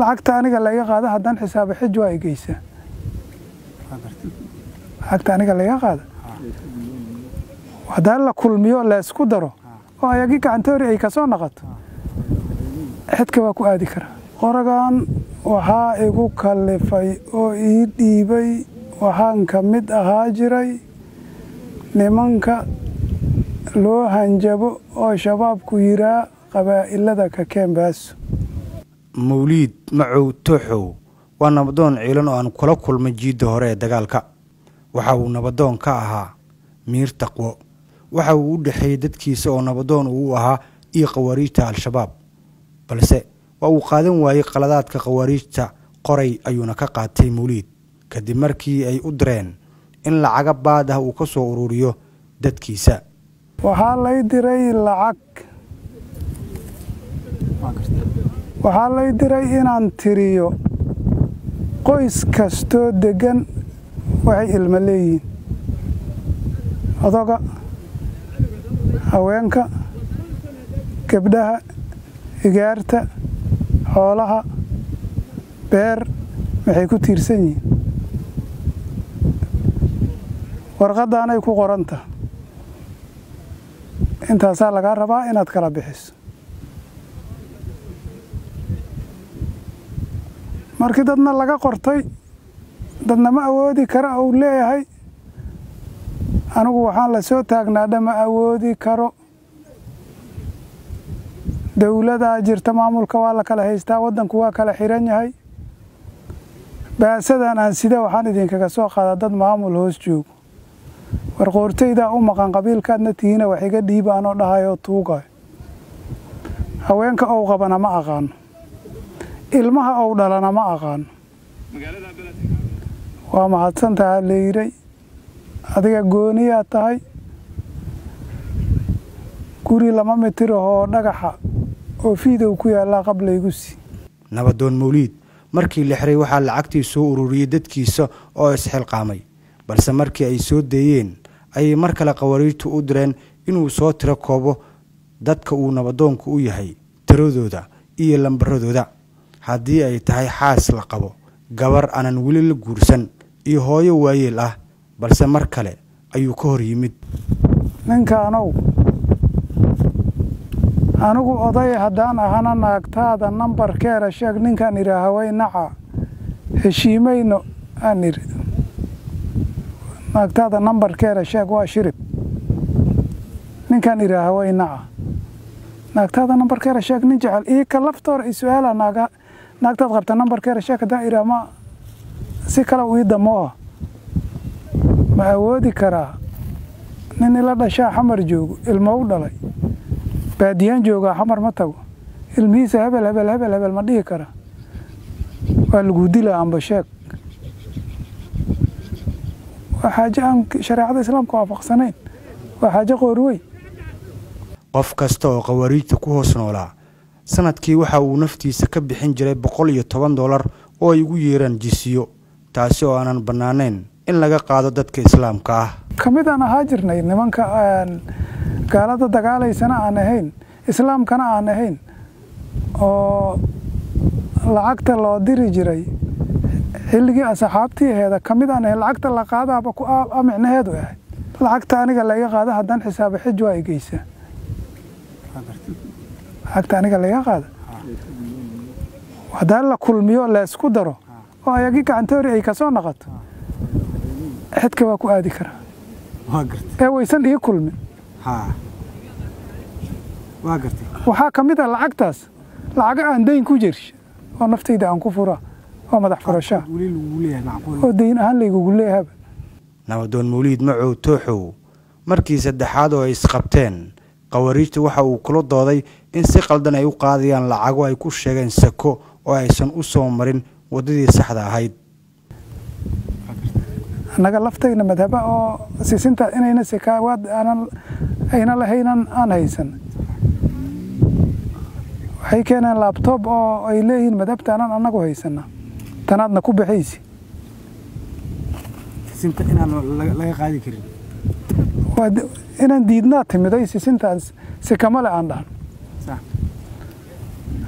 lacagta aniga laiga qaada haddaan xisaabo xij waa i geysaa lacagta aniga laiga qaada haddaan la kulmiyo laysku daro oo ayagii gacantoori ay ka soo noqoto xidka waa ku aadi karaa. Qoragan waxaa igu kallifay oo ii dhiibay waxaan ka mid ahaa jiray nimanka loo hanjabo oo shabaabku yiraa qabaa'ilada ka keenbaaso mawliid macow tooxow waa nabadoon ciilan oo aan kula kulmay jiidda hore ee dagaalka. Waxa uu nabadoon ka ahaa miir taqwo. Waxa uu u dhexeeyey dadkiisa oo nabadoon uu ahaa iyo khawaariijta al-shabaab. Balse waa uu qaadan waayey qaladaadka khawaariijta qoray ayuuna ka qaatay mawliid. Kadib markii ay u direen in lacaga baad ah uu ka soo ururiyo dadkiisa. Waxaa lay diray lacag waxaa lay diray inaan tiriyo qoys kastoo deggan waxay ilmo leeyihiin. Odoga haweenka gebdhaha higaarta xoolaha beer maxay ku tiirsan yihiin. Warqaddaanay ku qoranta. Intaasaa lagaa rabaa inaad kala bixiso markii dadna laga qortay dadna ma awoodi kara uu leeyahay. Anigu waxaan la soo taagnaadha ma awoodi karo. Dowladaa jirta maamulka waa la kala haystaa waddanku waa kala xiran yahay. Baasadan aan sida waxaan idinkaga soo qaadaa dad maamul hoos joogo. Warqoortaydaa u maqan qabiilkaadna tihiina wax iga dhiibaanoo dhahayoo tuugayo haweenka ou qabana ma aqaano ilmaha ou dhalana ma aqaano waa mahadsantaha layray adiga gooniyaa tahay? Guri lama mitirahoo dhagaxa oo fiidow ku yaallaa qablaygu sii. Nabadoon mawliid markii la xiray waxaa lacagtii soo ururiyey dadkiisa oo isxilqaamay balse markii ay soo deeyeen ayay mar kale khawariijtu u direen inuu soo tiro koobo dadka uu nabadoonku u yahay tiradooda iyo lambaradooda haddii ay tahay xaas la qabo gabar aanan weli la guursan iyo hooyo waayeel ah balse mar kale ayuu ka hor yimid. Ninkaanow anigu oday haddaan ahana naagtaada nambarkeera sheeg ninkaan idhaaha way naca heshiimayno aan idhi. Naagtaada nambarkeera sheeg waa shirib. Ninkaan idhaaha way naca. Naagtaada nambarkeera sheeg nin jecel. Ii ka laftoora i su'aala naaga naagtaad qabta nambarkeera sheeg haddaan idhaha ma si kale ii damooha ma awoodi karaa nin ila dhashaa xamar joogo ilmo u dhalay? Baadiyaan joogaa xamar ma tago. Ilmihiisa hebel hebel hebel hebel ma dhihi kara waa lagu dilaa amba sheeg waa xaaje aan shareecada islaamka waafaqsanayn. Waa xaaje qoorwey qof kasta oo khawaariijta ku hoos noolaa sannadkii waxa uu naftiisa ka bixin jiray boqol iyo toban dollar oo ay ugu yeeraan jisiyo taasi oo aanan bannaanayn in laga qaado dadka islaamka ah. Ka mid aan ahaa jirnay nimanka gaalada dagaalaysana aan ahayn islaamkana aan ahayn oo lacagta loo diri jiray xilligii asxaabtii aheeda ka mid aan ahayn lacagta la qaadaaba micnaheedu ahayd lacagta aniga laiga qaada haddaan xisaabo xij waa i geysaa lacagta aniga laiga qaada haddaan la kulmiyo laysku daro oo ayagii gacantoori ay ka soo noqoto xidka waa ku aadi karaa. Ee waysan ii kulmin. Waxaa ka mid ah lacagtaas lacago aan dayn ku jirsha oo naftayda aan ku fura oo madax furashaa oo dayn ahaan laygugu leeyahaba nabadoon mawliid macow tooxow markii saddexaad oo ay isqabteen khawariijta waxa uu kula dooday in si qaldan ay u qaadayaan lacago ay ku sheegeen sako oo aysan u soo marin waddadii saxda ahayd. Annaga laftayna madhaba oo sisinta inayna sakaawaad aanan ayna lahaynan aan haysan. Waxay keeneen laabtoob oo ay leeyihiin madhabtaanan annagu haysana. Tanaadna ku baxaysi inaan diidnaa timiday sisintaas sikamale aan dhahno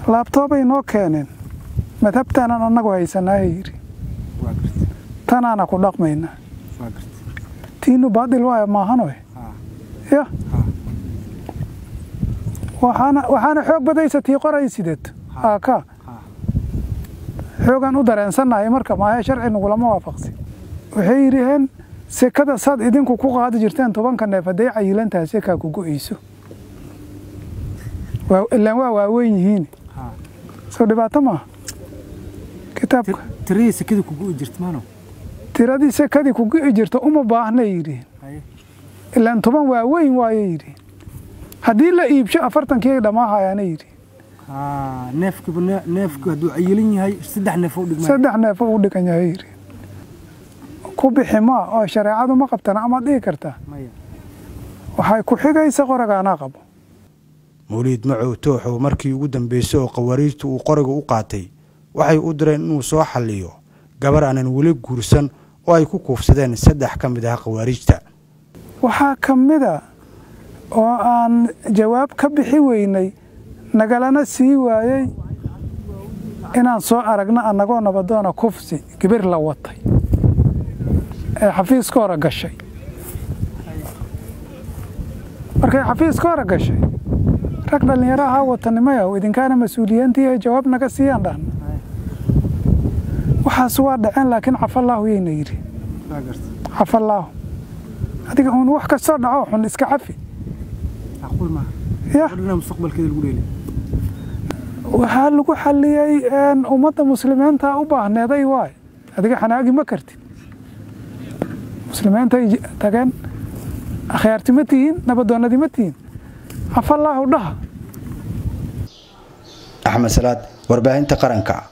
laabtoobay noo keeneen. Madhabtaanaan annagu haysanaaha yidhi. Tanaana ku dhaqmaynaa tiinu baadil waaya maahanoy haa ya. Waxaana xoog badaysa tii qoray sideeto Ha. aa ka. Haa xoogaan u dareensannahay marka maahe sharci nagulama waafaqsin waxay yidhaheen sekada saad idinku ku qaadi jirteen tobanka neef hadday cayilantahay sekaa ku go'ayso. Waa ilaan waa waaweyn yihiin. Soo dhibaato maaha kitaabka. Tiradii sekadii ku go'i jirta uma baahna yidhiin haye ilaan toban waaweyn waaye yidhiin haddii la iibsho afartankii dhamaahayaana yidhi. Haa neefkiiba ne- neefku hadduu cayilan yahay saddex neef u dhigmay saddex neef u dhigan yahay yidhi ku bixi maa oo shareecadu ma qabtana amaad dhihi kartaa? Waxay ku xigaysa qoragaanaa qabo. Mawliid macow tooxow markii ugu dambeysay oo khawariijtu uu qoriga u qaatay waxay u direen inuu soo xalliyo. Gabar aanan weli guursan oo ay ku kuufsadeen saddex ka mid ah khawaariijta waxaa ka mida oo aan jawaab ka bixi weynay nagalana sii waayey inaan soo aragno annagoo nabadoona kufsi gibir la watay ee xafiiska hore gashay. Markay xafiiska hore gashay rag dhallinyaro ahaa watanimayaw idinkaana mas'uuliyiintii ay jawaab naga siiyaan dhahna waxaas waa dhaceen laakiin cafallaahu yayna yidhi. Cafallaahu. Adiga uun wax kastoo dhaco xun iska cafi. Waxaa lagu xalliyey ummadda muslimiinta u baahneeday waay adiga xanaagi ma kartid muslimiintay j- tageen akhyaarti ma tihiin nabadoonnadi ma tihiin. Cafallaahu dhaha. Axmed salaad warbaahinta qaranka